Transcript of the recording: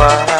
toi.